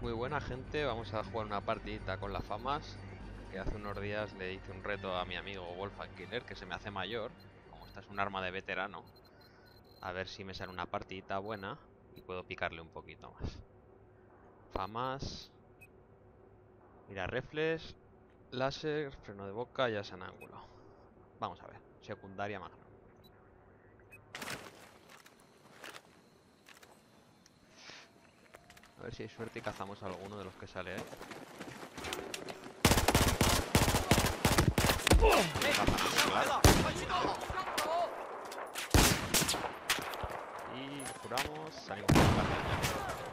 Muy buena gente, vamos a jugar una partidita con las famas Que hace unos días le hice un reto a mi amigo Wolfgang Killer Que se me hace mayor. Como esta es un arma de veterano A ver si me sale una partidita buena Y puedo picarle un poquito más. Famas. Mira, reflex Láser, freno de boca y en ángulo Vamos a ver, secundaria magno A ver si hay suerte y cazamos a alguno de los que sale ahí. Y curamos, salimos por la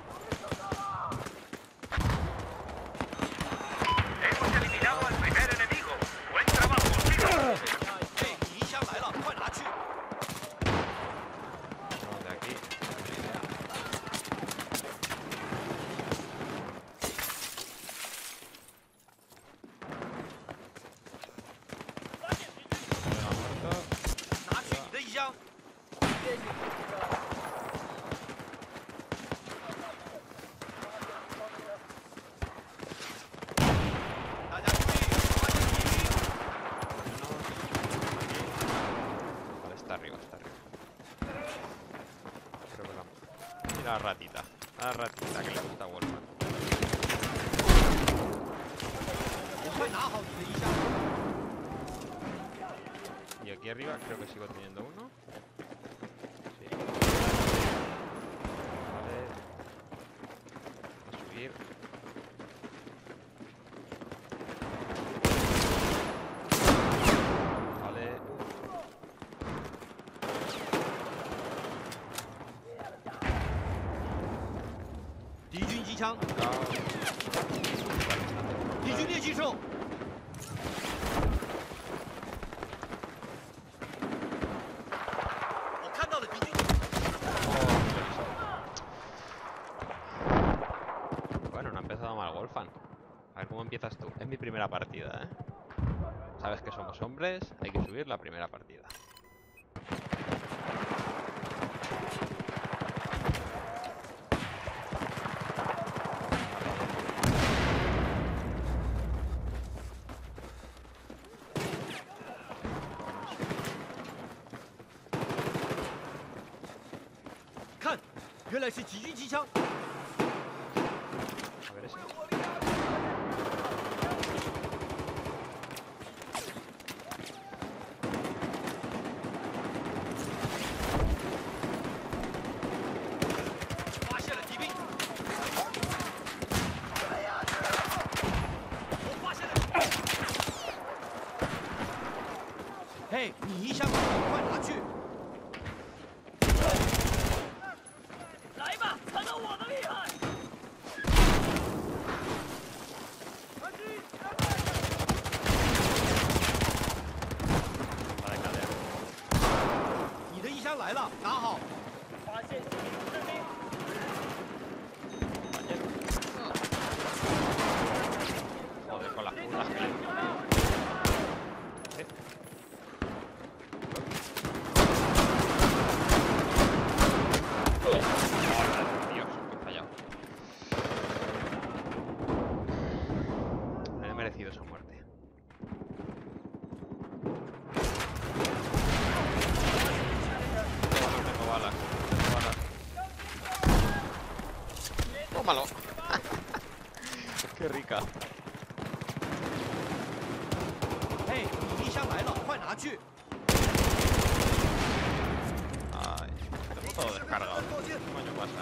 Vale, está arriba, está arriba. Mira la ratita. La ratita que le gusta a Wolfman. Y aquí arriba creo que sigo teniendo uno. 枪， Cuidado. 敌军猎击手， 我看到了敌军。 Bueno, no ha empezado mal Wolfan. A ver cómo empiezas tú. Es mi primera partida, ¿eh? Sabes que somos hombres, hay que subir la primera partida. " 原来是狙击机枪。发现了敌兵。哎！我发现了。嘿，你一箱，快拿去。我的厉害。你的一枪来了，拿好，发现敌人。cerca. Hey, Ay, tengo todo descargado. ¿Qué coño pasa?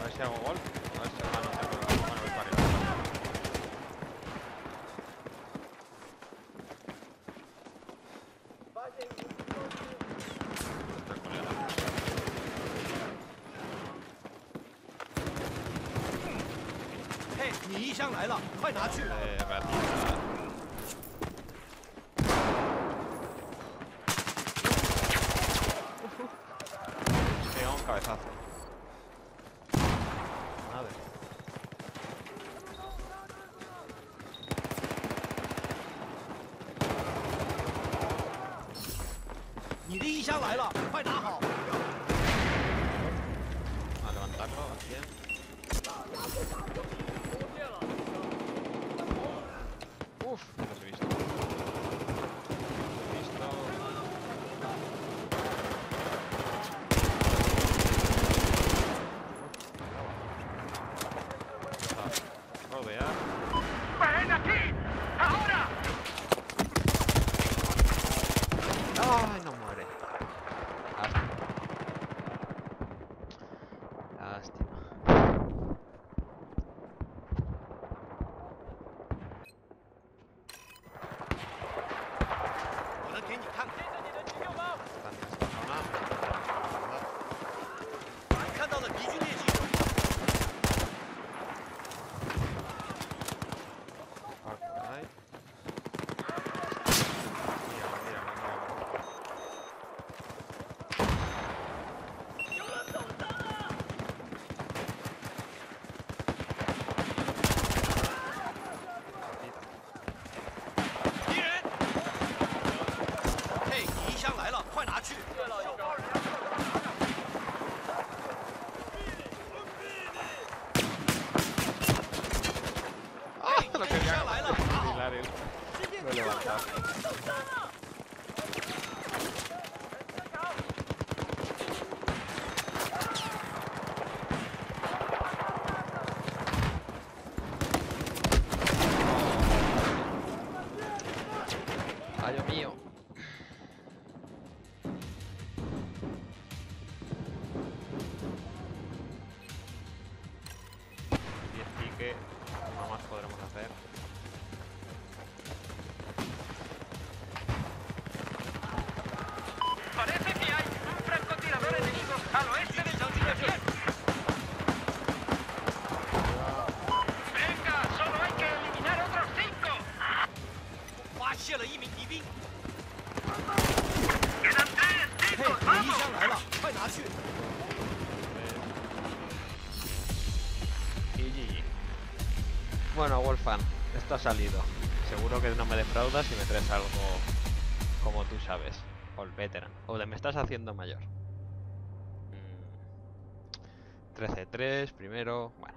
A ver si hago gol. A ver si hermano. 你一箱来了，快拿去。哎，拜拜。改他，拿呗。你的一箱来了，快拿好。fantastic Bueno, Wolfan, esto ha salido. Seguro que no me defraudas y me traes algo como tú sabes. O el veteran. O de me estás haciendo mayor. Mm. 13-3 primero. Bueno.